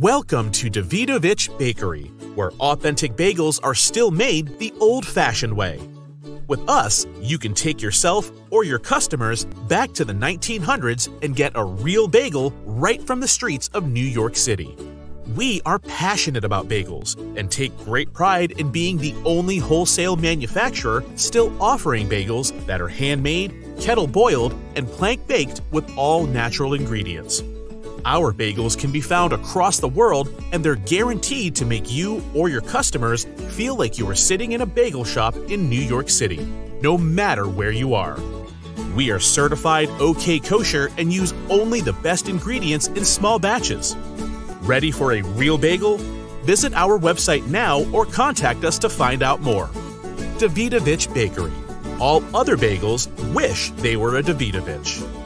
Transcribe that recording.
Welcome to Davidovich Bakery, where authentic bagels are still made the old fashioned way. With us, you can take yourself or your customers back to the 1900s and get a real bagel right from the streets of New York City. We are passionate about bagels and take great pride in being the only wholesale manufacturer still offering bagels that are handmade, kettle boiled, and plank baked with all natural ingredients. Our bagels can be found across the world and they're guaranteed to make you or your customers feel like you are sitting in a bagel shop in New York City, no matter where you are. We are certified OK Kosher and use only the best ingredients in small batches. Ready for a real bagel? Visit our website now or contact us to find out more. Davidovich Bakery. All other bagels wish they were a Davidovich.